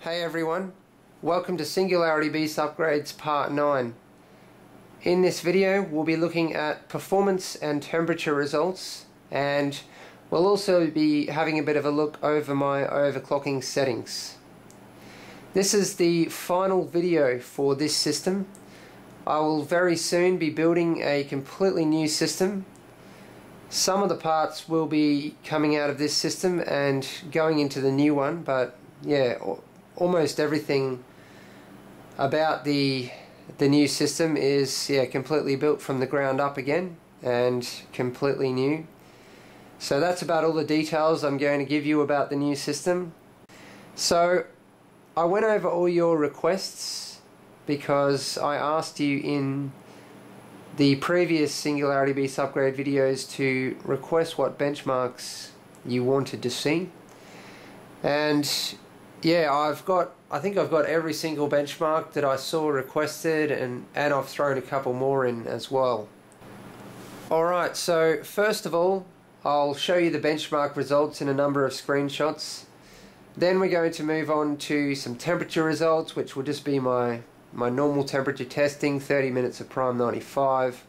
Hey everyone, welcome to Singularity Beast Upgrades Part 9. In this video we'll be looking at performance and temperature results and we'll also be having a bit of a look over my overclocking settings. This is the final video for this system. I will very soon be building a completely new system some of the parts will be coming out of this system and going into the new one, but yeah, almost everything about the the new system is yeah completely built from the ground up again and completely new. So that's about all the details I'm going to give you about the new system. So I went over all your requests because I asked you in the previous Singularity Beast upgrade videos to request what benchmarks you wanted to see. And yeah, I've got, I think I've got every single benchmark that I saw requested and, and I've thrown a couple more in as well. Alright, so first of all, I'll show you the benchmark results in a number of screenshots. Then we're going to move on to some temperature results, which will just be my my normal temperature testing, 30 minutes of prime 95,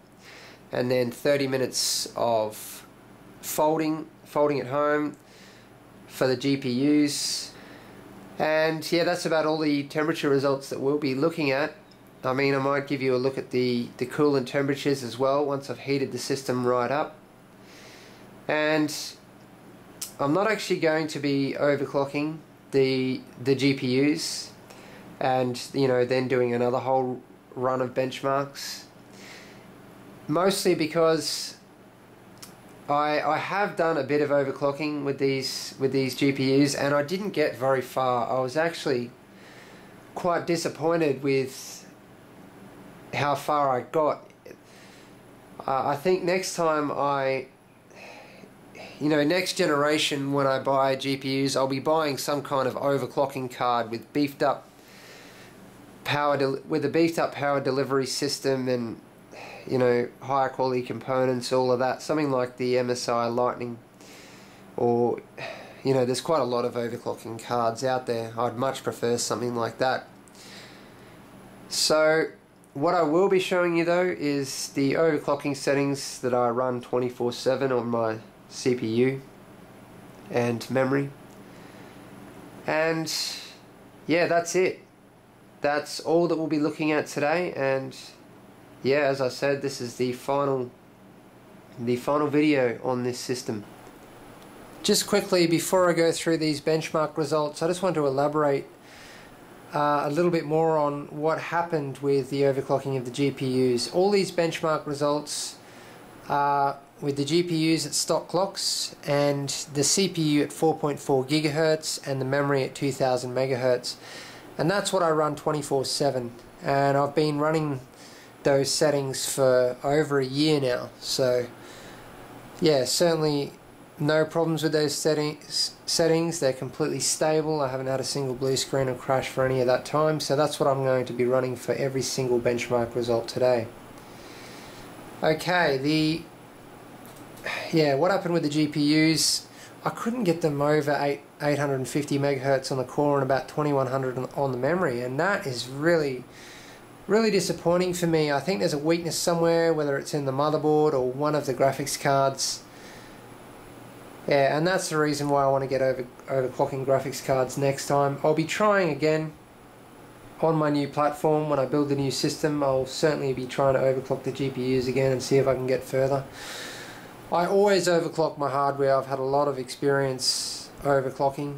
and then 30 minutes of folding, folding at home for the GPUs. And yeah, that's about all the temperature results that we'll be looking at. I mean, I might give you a look at the, the coolant temperatures as well once I've heated the system right up. And I'm not actually going to be overclocking the, the GPUs and you know then doing another whole run of benchmarks mostly because I, I have done a bit of overclocking with these with these GPUs and I didn't get very far. I was actually quite disappointed with how far I got. Uh, I think next time I you know, next generation when I buy GPUs, I'll be buying some kind of overclocking card with beefed up power with a beefed up power delivery system and you know higher quality components all of that. Something like the MSI Lightning or you know there's quite a lot of overclocking cards out there. I'd much prefer something like that. So what I will be showing you though is the overclocking settings that I run 24-7 on my CPU and memory. And yeah that's it. That's all that we'll be looking at today and yeah as I said this is the final the final video on this system. Just quickly before I go through these benchmark results I just want to elaborate uh, a little bit more on what happened with the overclocking of the GPUs all these benchmark results are with the GPUs at stock clocks and the CPU at 4.4 gigahertz and the memory at 2000 megahertz. And that's what I run 24-7 and I've been running those settings for over a year now. So yeah certainly no problems with those settings settings. They're completely stable. I haven't had a single blue screen or crash for any of that time. So that's what I'm going to be running for every single benchmark result today. Okay the yeah what happened with the GPUs I couldn't get them over 8, 850 megahertz on the core and about 2100 on the memory. And that is really really disappointing for me. I think there's a weakness somewhere whether it's in the motherboard or one of the graphics cards. Yeah, and that's the reason why I want to get over overclocking graphics cards next time. I'll be trying again on my new platform when I build the new system. I'll certainly be trying to overclock the GPUs again and see if I can get further. I always overclock my hardware. I've had a lot of experience overclocking.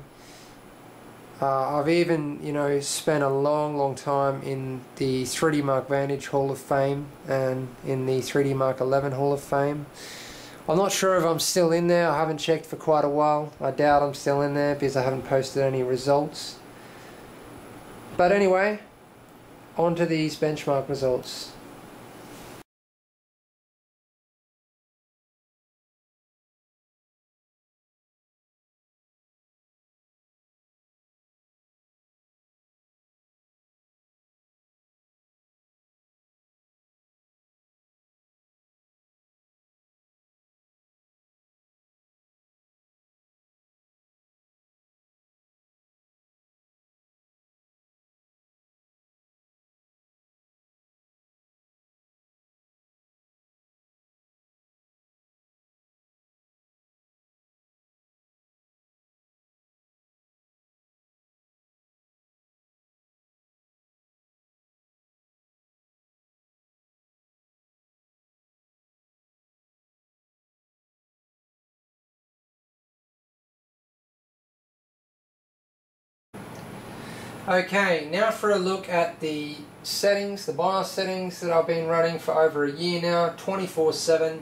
Uh, I've even, you know, spent a long, long time in the 3DMark Vantage Hall of Fame and in the 3DMark 11 Hall of Fame. I'm not sure if I'm still in there. I haven't checked for quite a while. I doubt I'm still in there because I haven't posted any results. But anyway, on to these benchmark results. Okay, now for a look at the settings, the BIOS settings that I've been running for over a year now, 24-7.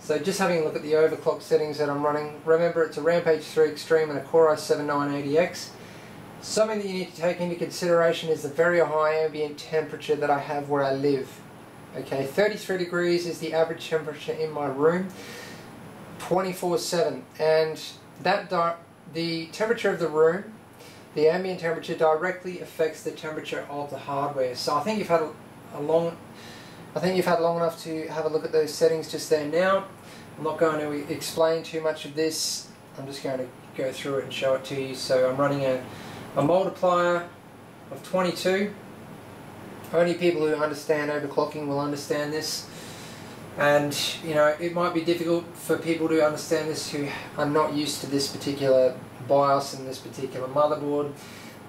So just having a look at the overclock settings that I'm running. Remember it's a Rampage 3 Extreme and a Core i7 980X. Something that you need to take into consideration is the very high ambient temperature that I have where I live. Okay, 33 degrees is the average temperature in my room, 24-7. And that the temperature of the room the ambient temperature directly affects the temperature of the hardware. So I think you've had a, long, I think you've had long enough to have a look at those settings just there now. I'm not going to explain too much of this. I'm just going to go through it and show it to you. So I'm running a, a multiplier of 22. Only people who understand overclocking will understand this. And, you know, it might be difficult for people to understand this who are not used to this particular BIOS and this particular motherboard.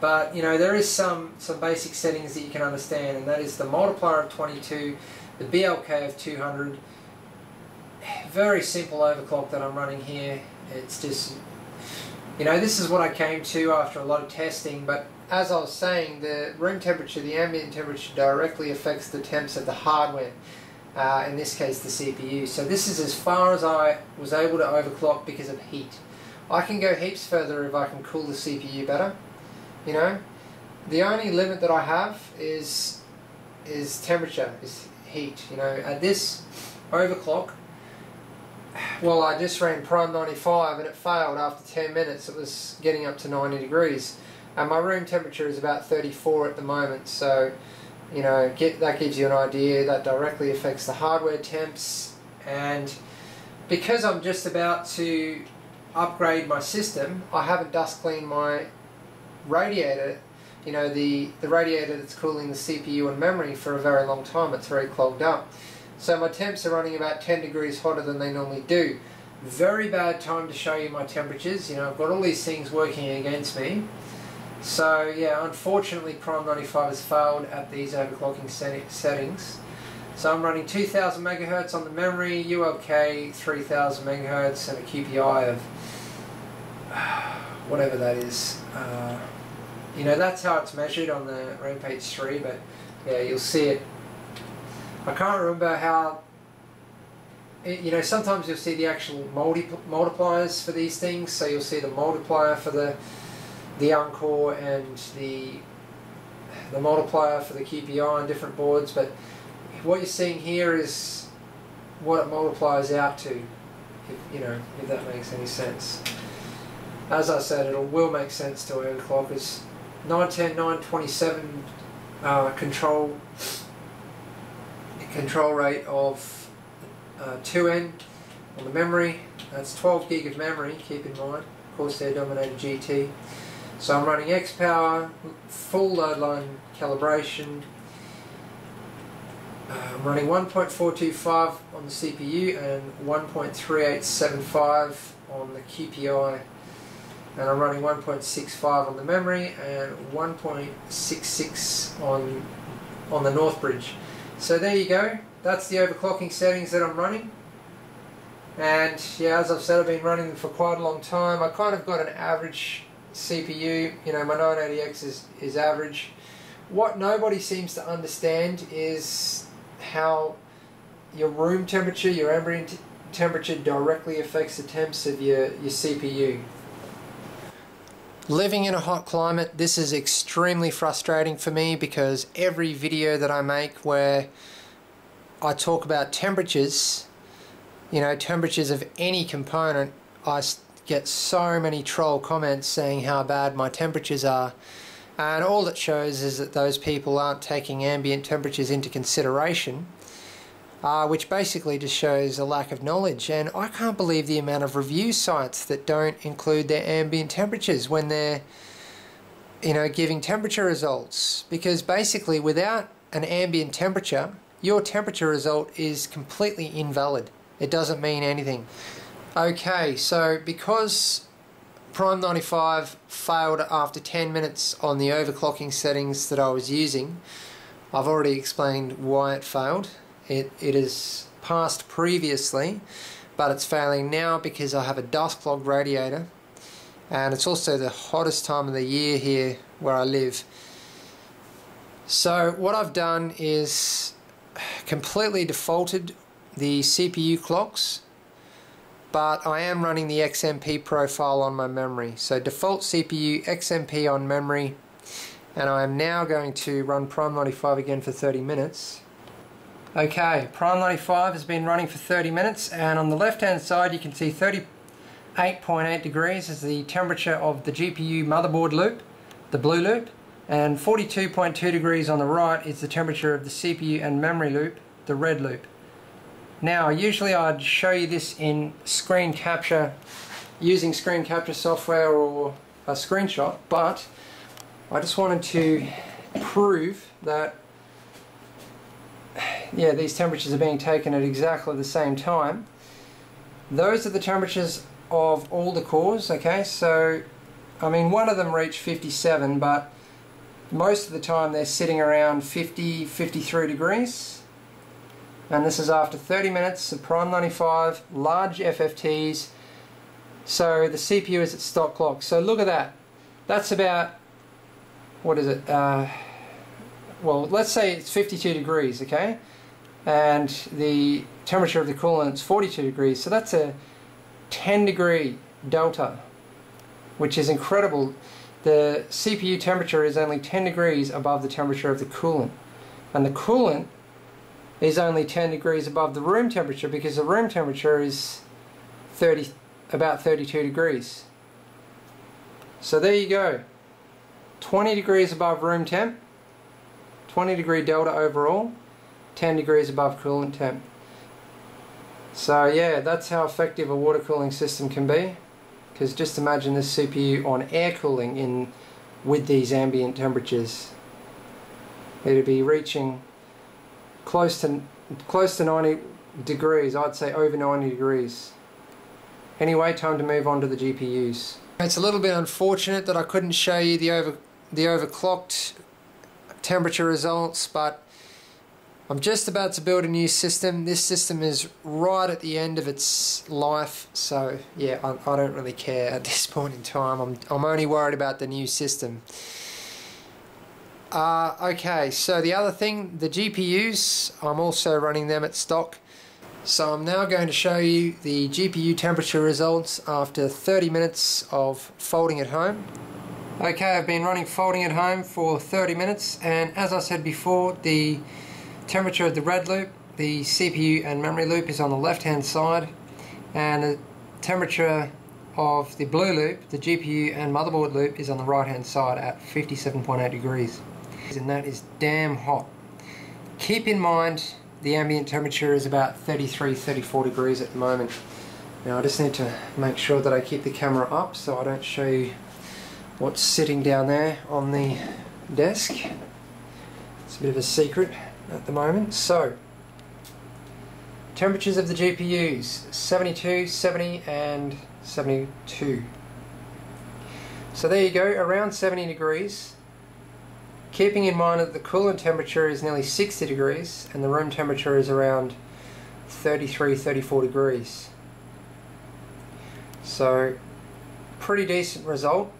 But you know there is some some basic settings that you can understand, and that is the multiplier of 22, the BLK of 200. Very simple overclock that I'm running here. It's just you know this is what I came to after a lot of testing. But as I was saying, the room temperature, the ambient temperature, directly affects the temps of the hardware. Uh, in this case, the CPU. So this is as far as I was able to overclock because of heat. I can go heaps further if I can cool the CPU better. You know, the only limit that I have is is temperature, is heat. You know, at this overclock, well, I just ran Prime 95 and it failed after 10 minutes. It was getting up to 90 degrees, and my room temperature is about 34 at the moment. So, you know, get that gives you an idea. That directly affects the hardware temps, and because I'm just about to upgrade my system, I haven't dust cleaned my radiator, you know, the, the radiator that's cooling the CPU and memory for a very long time. It's very clogged up. So my temps are running about 10 degrees hotter than they normally do. Very bad time to show you my temperatures. You know, I've got all these things working against me. So yeah, unfortunately Prime 95 has failed at these overclocking settings. So I'm running 2000 megahertz on the memory, ULK 3000 megahertz and a QPI of whatever that is. Uh, you know, that's how it's measured on the Rampage 3, but yeah, you'll see it. I can't remember how, it, you know, sometimes you'll see the actual multi multipliers for these things, so you'll see the multiplier for the the Uncore and the the multiplier for the QPI on different boards, but what you're seeing here is what it multiplies out to, if, you know, if that makes any sense. As I said, it will make sense to overclockers. 910, 927 uh, control control rate of uh, 2N on the memory. That's 12 gig of memory, keep in mind. Of course, they're Dominator GT. So I'm running X Power, full load line calibration, uh, I'm running 1.425 on the CPU and 1.3875 on the QPI and I'm running 1.65 on the memory and 1.66 on on the North Bridge. So there you go. That's the overclocking settings that I'm running. And yeah, as I've said, I've been running them for quite a long time. I kind of got an average CPU. You know, my 980X is, is average. What nobody seems to understand is how your room temperature, your ambient temperature directly affects the temps of your, your CPU. Living in a hot climate, this is extremely frustrating for me because every video that I make where I talk about temperatures, you know, temperatures of any component, I get so many troll comments saying how bad my temperatures are. And all it shows is that those people aren't taking ambient temperatures into consideration, uh, which basically just shows a lack of knowledge. And I can't believe the amount of review sites that don't include their ambient temperatures when they're, you know, giving temperature results. Because basically, without an ambient temperature, your temperature result is completely invalid. It doesn't mean anything. Okay, so because Prime 95 failed after 10 minutes on the overclocking settings that I was using. I've already explained why it failed. It, it has passed previously, but it's failing now because I have a dust clogged radiator and it's also the hottest time of the year here where I live. So what I've done is completely defaulted the CPU clocks but I am running the XMP profile on my memory. So default CPU XMP on memory and I am now going to run Prime 95 again for 30 minutes. Okay, Prime 95 has been running for 30 minutes and on the left hand side you can see 38.8 degrees is the temperature of the GPU motherboard loop, the blue loop, and 42.2 degrees on the right is the temperature of the CPU and memory loop, the red loop. Now usually I'd show you this in screen capture using screen capture software or a screenshot but I just wanted to prove that yeah these temperatures are being taken at exactly the same time. Those are the temperatures of all the cores okay? So I mean one of them reached 57 but most of the time they're sitting around 50 53 degrees and this is after 30 minutes of Prime 95 large FFTs so the CPU is at stock clock. So look at that. That's about what is it? Uh, well let's say it's 52 degrees okay? And the temperature of the coolant is 42 degrees. So that's a 10 degree delta which is incredible. The CPU temperature is only 10 degrees above the temperature of the coolant. And the coolant is only 10 degrees above the room temperature because the room temperature is 30 about 32 degrees. So there you go. 20 degrees above room temp 20 degree delta overall 10 degrees above coolant temp. So yeah that's how effective a water cooling system can be because just imagine this CPU on air cooling in with these ambient temperatures. It'd be reaching close to close to 90 degrees I'd say over 90 degrees. Anyway time to move on to the GPUs it's a little bit unfortunate that I couldn't show you the over the overclocked temperature results but I'm just about to build a new system. This system is right at the end of its life so yeah I, I don't really care at this point in time. I'm, I'm only worried about the new system uh, okay, so the other thing, the GPUs, I'm also running them at stock. So I'm now going to show you the GPU temperature results after 30 minutes of folding at home. Okay, I've been running folding at home for 30 minutes and as I said before, the temperature of the red loop, the CPU and memory loop is on the left hand side and the temperature of the blue loop, the GPU and motherboard loop is on the right hand side at 57.8 degrees and that is damn hot. Keep in mind the ambient temperature is about 33 34 degrees at the moment. Now I just need to make sure that I keep the camera up so I don't show you what's sitting down there on the desk. It's a bit of a secret at the moment. So, temperatures of the GPUs 72, 70 and 72. So there you go, around 70 degrees keeping in mind that the coolant temperature is nearly 60 degrees and the room temperature is around 33 34 degrees. So pretty decent result.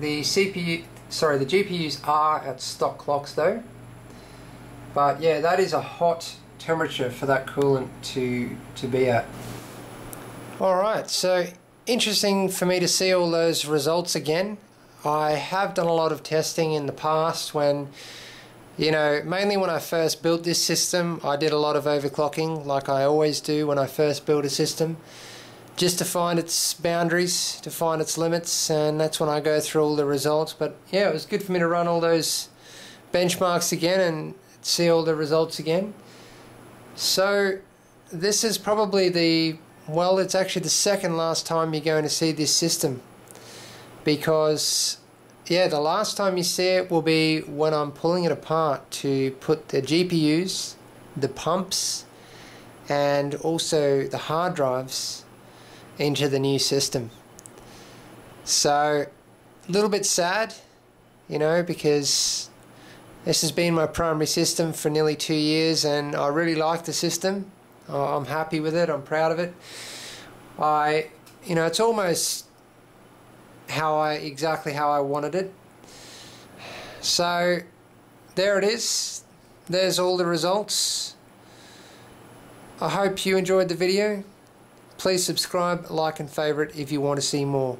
The CPU sorry the GPUs are at stock clocks though. But yeah that is a hot temperature for that coolant to to be at. Alright so interesting for me to see all those results again I have done a lot of testing in the past when, you know, mainly when I first built this system, I did a lot of overclocking like I always do when I first build a system just to find its boundaries, to find its limits, and that's when I go through all the results. But yeah, it was good for me to run all those benchmarks again and see all the results again. So this is probably the, well, it's actually the second last time you're going to see this system because yeah the last time you see it will be when I'm pulling it apart to put the GPUs the pumps and also the hard drives into the new system. So a little bit sad you know because this has been my primary system for nearly two years and I really like the system. I'm happy with it. I'm proud of it. I you know it's almost how I exactly how I wanted it. So there it is. There's all the results. I hope you enjoyed the video. Please subscribe, like and favourite if you want to see more.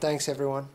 Thanks everyone.